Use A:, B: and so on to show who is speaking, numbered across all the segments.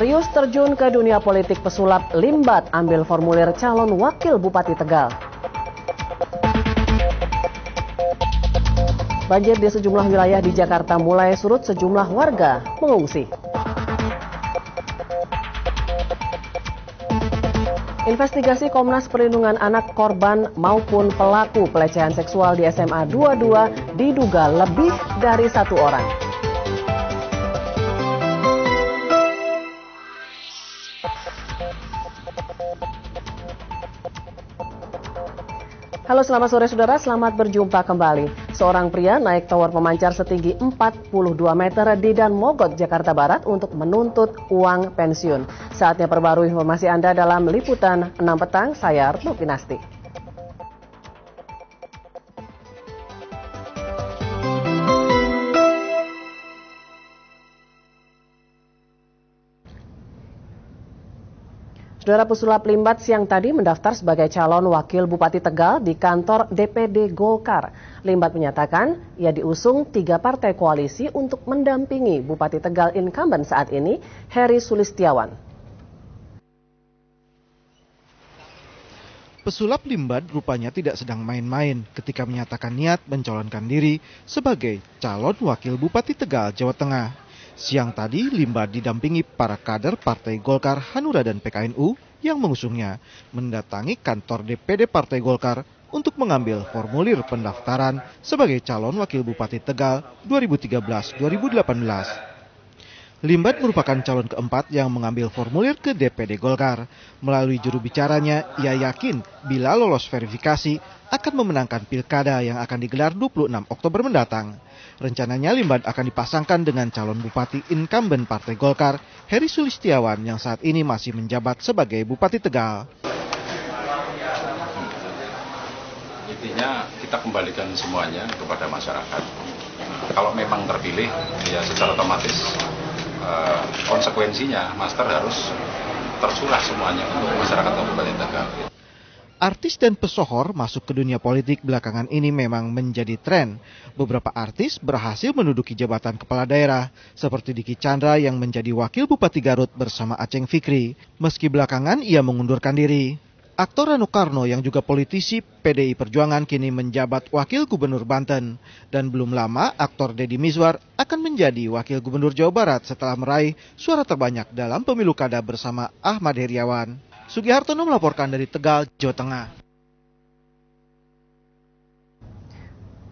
A: Serius terjun ke dunia politik pesulap Limbat ambil formulir calon wakil Bupati Tegal. Banjir di sejumlah wilayah di Jakarta mulai surut sejumlah warga mengungsi. Investigasi Komnas Perlindungan Anak korban maupun pelaku pelecehan seksual di SMA 22 diduga lebih dari satu orang. Halo selamat sore saudara, selamat berjumpa kembali. Seorang pria naik tower pemancar setinggi 42 meter di Dan Mogot, Jakarta Barat untuk menuntut uang pensiun. Saatnya perbarui informasi Anda dalam Liputan 6 Petang, saya Retno Saudara pesulap Limbat siang tadi mendaftar sebagai calon wakil Bupati Tegal di kantor DPD Golkar. Limbat menyatakan ia diusung tiga partai koalisi untuk mendampingi Bupati Tegal incumbent saat ini, Heri Sulistiawan.
B: Pesulap Limbat rupanya tidak sedang main-main ketika menyatakan niat mencalonkan diri sebagai calon wakil Bupati Tegal, Jawa Tengah. Siang tadi, Limba didampingi para kader Partai Golkar, Hanura, dan PKNU yang mengusungnya mendatangi kantor DPD Partai Golkar untuk mengambil formulir pendaftaran sebagai calon wakil Bupati Tegal 2013-2018. Limbat merupakan calon keempat yang mengambil formulir ke DPD Golkar. Melalui juru bicaranya, ia yakin bila lolos verifikasi akan memenangkan pilkada yang akan digelar 26 Oktober mendatang. Rencananya Limbat akan dipasangkan dengan calon bupati incumbent Partai Golkar, Heri Sulistiawan yang saat ini masih menjabat sebagai Bupati Tegal.
C: Intinya kita kembalikan semuanya kepada masyarakat. Kalau memang terpilih, ya secara otomatis Eh, konsekuensinya masker harus tersurah semuanya untuk masyarakat Kabupaten Tegal.
B: Artis dan pesohor masuk ke dunia politik belakangan ini memang menjadi tren. Beberapa artis berhasil menduduki jabatan kepala daerah, seperti Diki Chandra yang menjadi wakil Bupati Garut bersama Aceng Fikri. Meski belakangan ia mengundurkan diri. Aktor Rano Karno yang juga politisi PDI Perjuangan kini menjabat Wakil Gubernur Banten. Dan belum lama aktor Deddy Mizwar akan menjadi Wakil Gubernur Jawa Barat setelah meraih suara terbanyak dalam pemilu kada bersama Ahmad Heriawan. Sugihartono melaporkan dari Tegal, Jawa Tengah.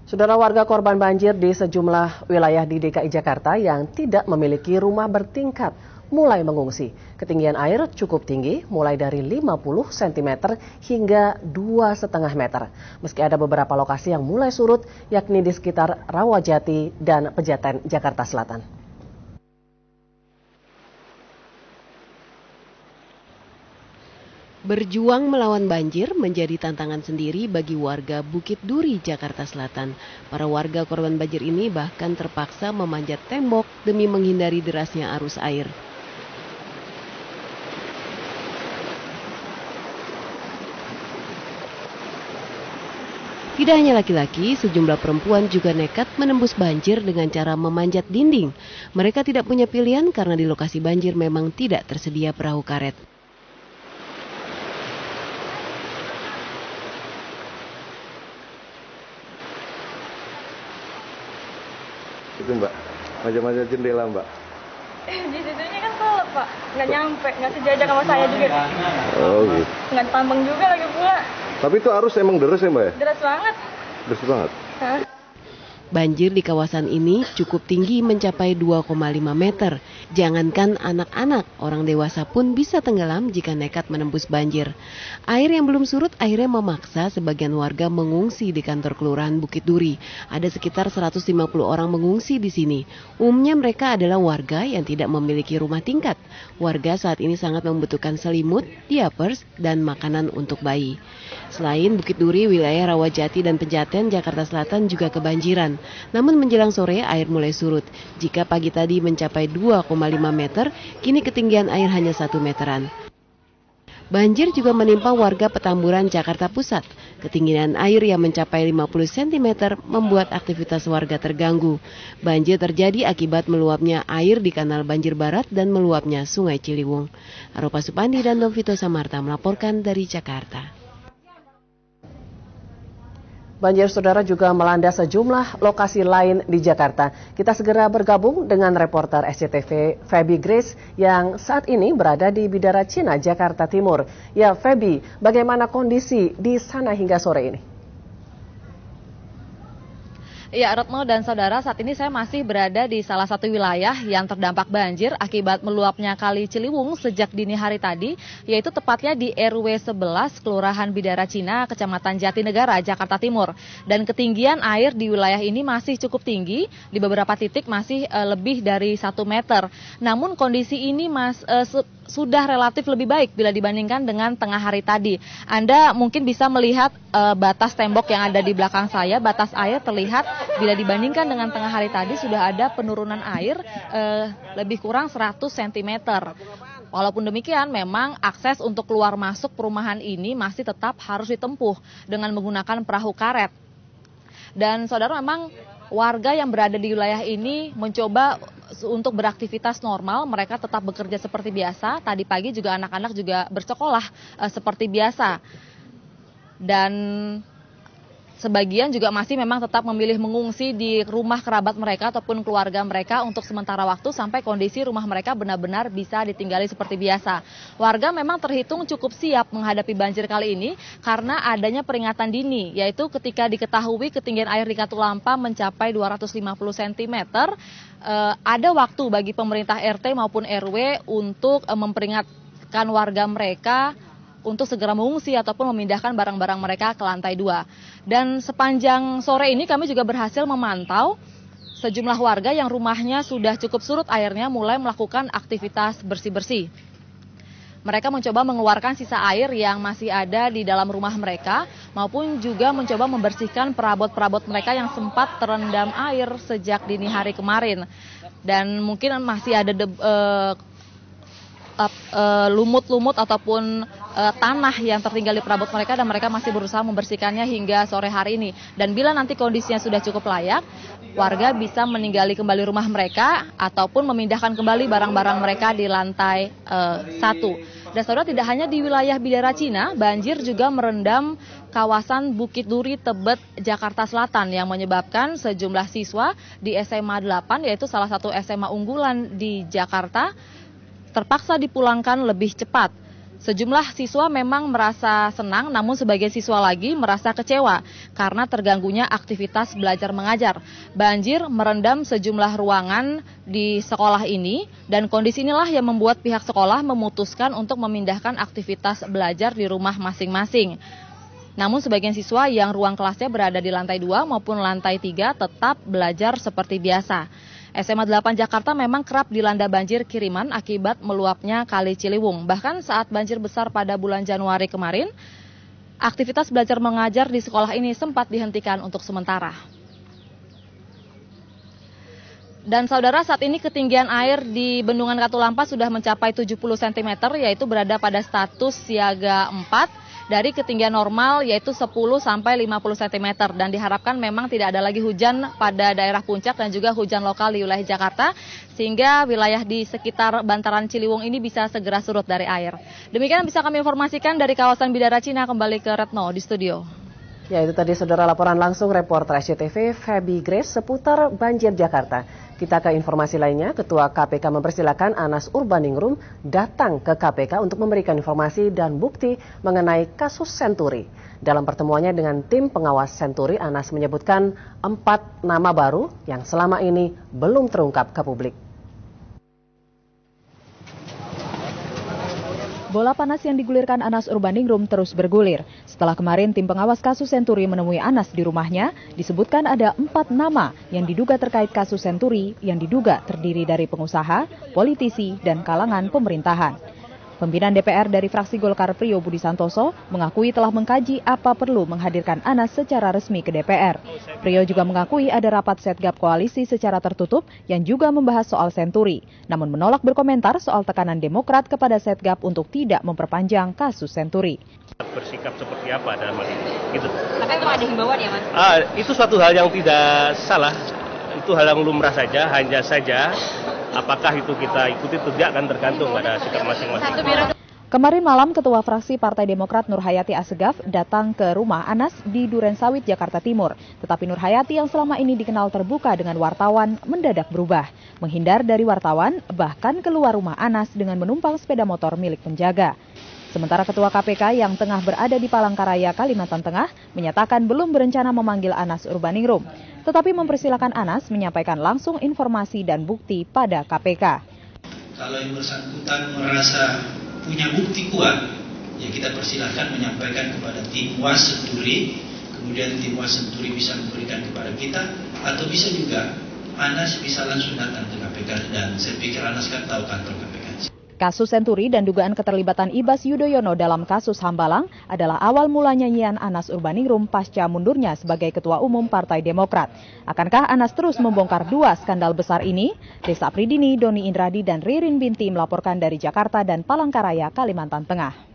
A: Saudara warga korban banjir di sejumlah wilayah di DKI Jakarta yang tidak memiliki rumah bertingkat mulai mengungsi. Ketinggian air cukup tinggi, mulai dari 50 cm hingga 2,5 meter. Meski ada beberapa lokasi yang mulai surut, yakni di sekitar Rawajati dan Pejaten, Jakarta Selatan.
D: Berjuang melawan banjir menjadi tantangan sendiri bagi warga Bukit Duri, Jakarta Selatan. Para warga korban banjir ini bahkan terpaksa memanjat tembok demi menghindari derasnya arus air. Tidak hanya laki-laki, sejumlah perempuan juga nekat menembus banjir dengan cara memanjat dinding. Mereka tidak punya pilihan karena di lokasi banjir memang tidak tersedia perahu karet.
E: Itu mbak, macam-macam jendela mbak.
F: di situnya kan kolot pak, nggak nyampe, nggak sejajar sama saya juga.
E: Oh gitu.
F: Nggak tambang juga lagi pula.
E: Tapi itu arus emang deras ya mbak ya?
F: Deras banget.
E: Deras banget.
F: Hah?
D: Banjir di kawasan ini cukup tinggi mencapai 2,5 meter. Jangankan anak-anak, orang dewasa pun bisa tenggelam jika nekat menembus banjir. Air yang belum surut akhirnya memaksa sebagian warga mengungsi di kantor kelurahan Bukit Duri. Ada sekitar 150 orang mengungsi di sini. Umumnya mereka adalah warga yang tidak memiliki rumah tingkat. Warga saat ini sangat membutuhkan selimut, diapers, dan makanan untuk bayi. Selain Bukit Duri, wilayah Rawajati dan Pejaten, Jakarta Selatan juga kebanjiran. Namun menjelang sore air mulai surut. Jika pagi tadi mencapai 2,5 meter, kini ketinggian air hanya 1 meteran. Banjir juga menimpa warga Petamburan, Jakarta Pusat. Ketinggian air yang mencapai 50 cm membuat aktivitas warga terganggu. Banjir terjadi akibat meluapnya air di kanal banjir barat dan meluapnya sungai Ciliwung. Aropa Supandi dan Novito Samarta melaporkan dari Jakarta.
A: Banjir saudara juga melanda sejumlah lokasi lain di Jakarta. Kita segera bergabung dengan reporter SCTV Feby Grace yang saat ini berada di Bidara Cina, Jakarta Timur. Ya Feby, bagaimana kondisi di sana hingga sore ini?
G: Ya, Retno dan saudara, saat ini saya masih berada di salah satu wilayah yang terdampak banjir akibat meluapnya Kali Ciliwung sejak dini hari tadi, yaitu tepatnya di RW 11, Kelurahan Bidara Cina, Kecamatan Jatinegara, Jakarta Timur. Dan ketinggian air di wilayah ini masih cukup tinggi, di beberapa titik masih uh, lebih dari satu meter. Namun kondisi ini mas, uh, sudah relatif lebih baik bila dibandingkan dengan tengah hari tadi. Anda mungkin bisa melihat uh, batas tembok yang ada di belakang saya, batas air terlihat bila dibandingkan dengan tengah hari tadi sudah ada penurunan air uh, lebih kurang 100 cm. Walaupun demikian, memang akses untuk keluar masuk perumahan ini masih tetap harus ditempuh dengan menggunakan perahu karet. Dan saudara memang warga yang berada di wilayah ini mencoba untuk beraktivitas normal, mereka tetap bekerja seperti biasa. Tadi pagi juga anak-anak juga bersekolah uh, seperti biasa. Dan sebagian juga masih memang tetap memilih mengungsi di rumah kerabat mereka ataupun keluarga mereka untuk sementara waktu sampai kondisi rumah mereka benar-benar bisa ditinggali seperti biasa. Warga memang terhitung cukup siap menghadapi banjir kali ini karena adanya peringatan dini, yaitu ketika diketahui ketinggian air di Katulampa mencapai 250 cm, ada waktu bagi pemerintah RT maupun RW untuk eh, memperingatkan warga mereka untuk segera mengungsi ataupun memindahkan barang-barang mereka ke lantai dua. Dan sepanjang sore ini kami juga berhasil memantau sejumlah warga yang rumahnya sudah cukup surut airnya mulai melakukan aktivitas bersih-bersih. Mereka mencoba mengeluarkan sisa air yang masih ada di dalam rumah mereka maupun juga mencoba membersihkan perabot-perabot mereka yang sempat terendam air sejak dini hari kemarin. Dan mungkin masih ada de, uh, lumut-lumut ataupun uh, tanah yang tertinggal di perabot mereka dan mereka masih berusaha membersihkannya hingga sore hari ini. Dan bila nanti kondisinya sudah cukup layak, warga bisa meninggali kembali rumah mereka ataupun memindahkan kembali barang-barang mereka di lantai uh, satu. Dan saudara tidak hanya di wilayah Bidara Cina, banjir juga merendam kawasan Bukit Duri, Tebet, Jakarta Selatan yang menyebabkan sejumlah siswa di SMA 8 yaitu salah satu SMA unggulan di Jakarta terpaksa dipulangkan lebih cepat. Sejumlah siswa memang merasa senang, namun sebagian siswa lagi merasa kecewa karena terganggunya aktivitas belajar mengajar. Banjir merendam sejumlah ruangan di sekolah ini, dan kondisi inilah yang membuat pihak sekolah memutuskan untuk memindahkan aktivitas belajar di rumah masing-masing. Namun sebagian siswa yang ruang kelasnya berada di lantai 2 maupun lantai 3 tetap belajar seperti biasa. SMA 8 Jakarta memang kerap dilanda banjir kiriman akibat meluapnya Kali Ciliwung. Bahkan saat banjir besar pada bulan Januari kemarin, aktivitas belajar mengajar di sekolah ini sempat dihentikan untuk sementara. Dan saudara saat ini ketinggian air di Bendungan Katulampa sudah mencapai 70 cm yaitu berada pada status siaga 4 dari ketinggian normal yaitu 10 sampai 50 cm dan diharapkan memang tidak ada lagi hujan pada daerah puncak dan juga hujan lokal di wilayah Jakarta sehingga wilayah di sekitar bantaran Ciliwung ini bisa segera surut dari air. Demikian bisa kami informasikan dari kawasan Bidara Cina kembali ke Retno di studio.
A: Ya itu tadi saudara laporan langsung reporter SCTV Feby Grace seputar banjir Jakarta. Kita ke informasi lainnya, Ketua KPK mempersilahkan Anas Urbaningrum datang ke KPK untuk memberikan informasi dan bukti mengenai kasus Senturi. Dalam pertemuannya dengan tim pengawas Senturi, Anas menyebutkan empat nama baru yang selama ini belum terungkap ke publik.
H: Bola panas yang digulirkan Anas Urbaningrum terus bergulir. Setelah kemarin tim pengawas kasus Senturi menemui Anas di rumahnya, disebutkan ada empat nama yang diduga terkait kasus Senturi yang diduga terdiri dari pengusaha, politisi, dan kalangan pemerintahan. Pimpinan DPR dari fraksi Golkar Prio Budi Santoso mengakui telah mengkaji apa perlu menghadirkan Anas secara resmi ke DPR. Prio juga mengakui ada rapat setgap koalisi secara tertutup yang juga membahas soal senturi, namun menolak berkomentar soal tekanan Demokrat kepada setgap untuk tidak memperpanjang kasus senturi.
I: Bersikap seperti apa dalam hal ini? Gitu.
J: Tapi itu ada himbauan ya mas?
I: Ah, itu suatu hal yang tidak salah, itu hal yang lumrah saja, hanya saja apakah itu kita ikuti atau tidak akan tergantung pada sikap masing-masing.
H: Kemarin malam Ketua Fraksi Partai Demokrat Nur Hayati Asegaf datang ke rumah Anas di Duren Sawit, Jakarta Timur. Tetapi Nur Hayati yang selama ini dikenal terbuka dengan wartawan mendadak berubah. Menghindar dari wartawan, bahkan keluar rumah Anas dengan menumpang sepeda motor milik penjaga. Sementara Ketua KPK yang tengah berada di Palangkaraya, Kalimantan Tengah, menyatakan belum berencana memanggil Anas Urbaningrum, tetapi mempersilahkan Anas menyampaikan langsung informasi dan bukti pada KPK.
K: Kalau yang bersangkutan merasa punya bukti kuat, ya kita persilahkan menyampaikan kepada tim Wasenturi, kemudian tim Wasenturi bisa memberikan kepada kita, atau bisa juga Anas bisa langsung datang ke KPK dan saya pikir Anas kan tahu kantor KPK.
H: Kasus Senturi dan dugaan keterlibatan Ibas Yudhoyono dalam kasus Hambalang adalah awal mulanya nyanyian Anas Urbaningrum pasca mundurnya sebagai Ketua Umum Partai Demokrat. Akankah Anas terus membongkar dua skandal besar ini? Desa Pridini, Doni Indradi, dan Ririn Binti melaporkan dari Jakarta dan Palangkaraya, Kalimantan Tengah.